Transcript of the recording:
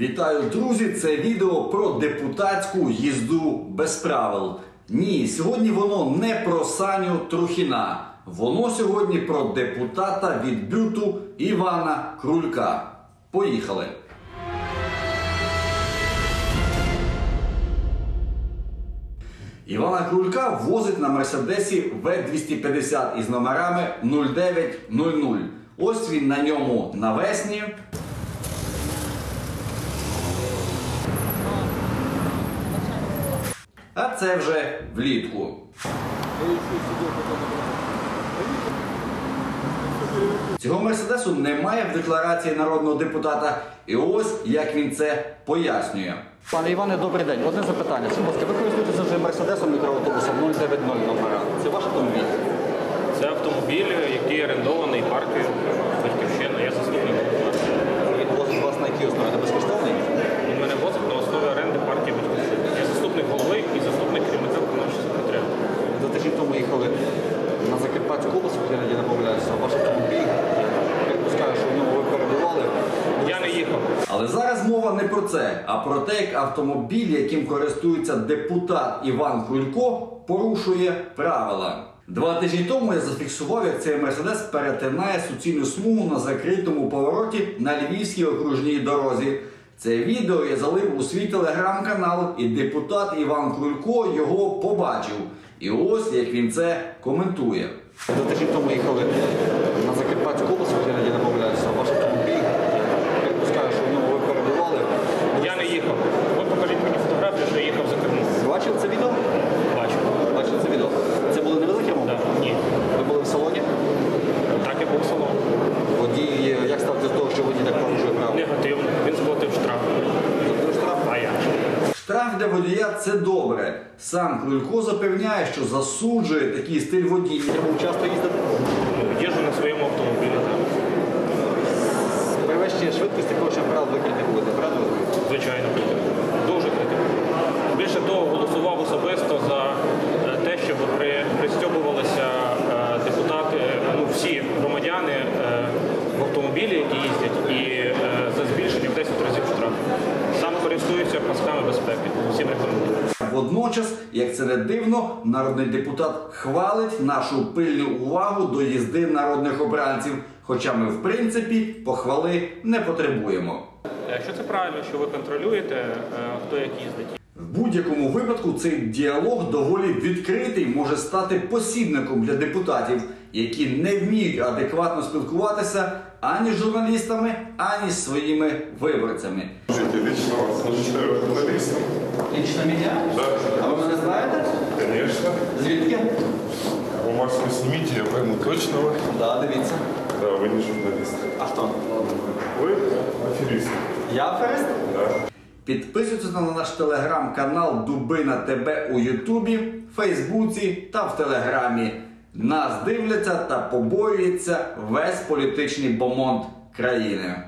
Вітаю, друзі! Це відео про депутатську їзду без правил. Ні, сьогодні воно не про Саню Трухіна. Воно сьогодні про депутата від бюту Івана Крулька. Поїхали! Івана Крулька возить на Мерседесі В250 із номерами 0900. Ось він на ньому навесні. А це вже влітку. Цього мерседесу немає в декларації народного депутата. І ось як він це пояснює. Пане Іване, добрий день. Одне запитання. Будь ласка, ви користуєтеся вже мерседесом мікроавтобусом 090 номера. Це ваш автомобіль? Це автомобіль, який орендований партією Батьківщина. Я заступник депутата. Він возить вас на якій основі? Це безкоштовний? Він мене возить на основі оренди партії Батьківщина. Я заступник голови і заступник керівника виконавчого секретаря. За тиждень тому їхали на Закарпатську область, я не помиляюся. Ваш автомобіль, я припускаю, що в ньому ви перебували. Я не їхав. Але зараз мова не про це, а про те, як автомобіль, яким користується депутат Іван Крулько, порушує правила. Два тижні тому я зафіксував, як цей мерседес перетинає суцільну смугу на закритому повороті на Львівській окружній дорозі. Це відео я залив у свій телеграм-канал, і депутат Іван Крулько його побачив. І ось як він це коментує. Два тижні тому їхали на Закарпатську область, я не помиляюся. Ваш автомобіль, я припускаю, що в ньому ви перебували. Я не їхав. Ви покажіть мені фотографію, що я їхав за кермом. Бачив це відео? Бачу. Бачили це відео? Це були не ви за кермом? Так, ні. Ви були в салоні? Так я був салон. Водій, е, як ставити з того, що водій так порушує право? Негативно. Він сплатив штраф. Заплатив штраф? А я. Штраф для водія це добре. Сам Крулько запевняє, що засуджує такий стиль водіння. Часто їздити Ну, їжджу на своєму автомобілі. Перевищення швидкості, порушення правил ви критикуєте, правильно? Звичайно. Дуже критикую. Більше того, голосував особисто за е, те, щоб при, пристьобувалися е, депутати, ну всі громадяни е, в автомобілі, які їздять, і разів штраф. Саме користуюся пасками безпеки. Всім рекомендую. Водночас, як це не дивно, народний депутат хвалить нашу пильну увагу до їзди народних обранців. Хоча ми, в принципі, похвали не потребуємо. Якщо це правильно, що ви контролюєте, е, хто як їздить. В будь-якому випадку цей діалог доволі відкритий може стати посібником для депутатів, які не вміють адекватно спілкуватися ані з журналістами, ані з своїми виборцями. Слушайте, лично вас назначаю журналистом. Лічно мене? Да. А ви мене знаєте? Конечно. Звідки? Вы маску снимите, я пойму точно вы. Да, дивіться. Да, вы не журналист. А хто? Вы аферист. Я аферист? Да. Підписуйтесь на наш телеграм-канал Дубина ТБ у Ютубі, Фейсбуці та в Телеграмі. Нас дивляться та побоюється весь політичний бомонд країни.